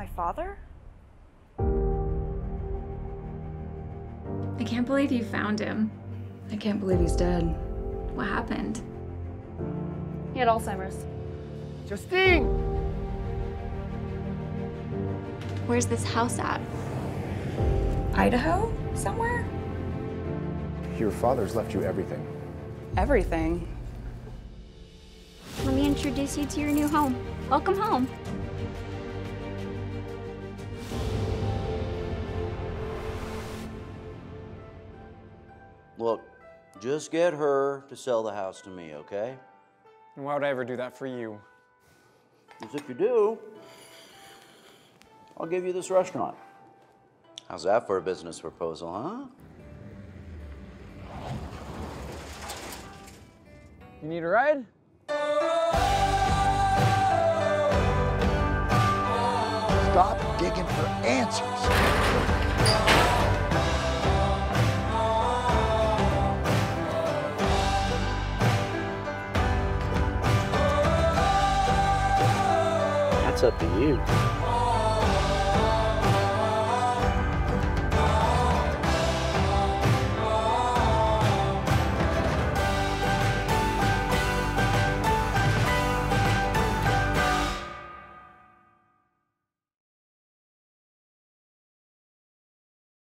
My father? I can't believe you found him. I can't believe he's dead. What happened? He had Alzheimer's. Justine! Where's this house at? Idaho? Somewhere? Your father's left you everything. Everything. Let me introduce you to your new home. Welcome home. Look, just get her to sell the house to me, okay? And why would I ever do that for you? Because if you do, I'll give you this restaurant. How's that for a business proposal, huh? You need a ride? Stop digging for answers. That's up to you.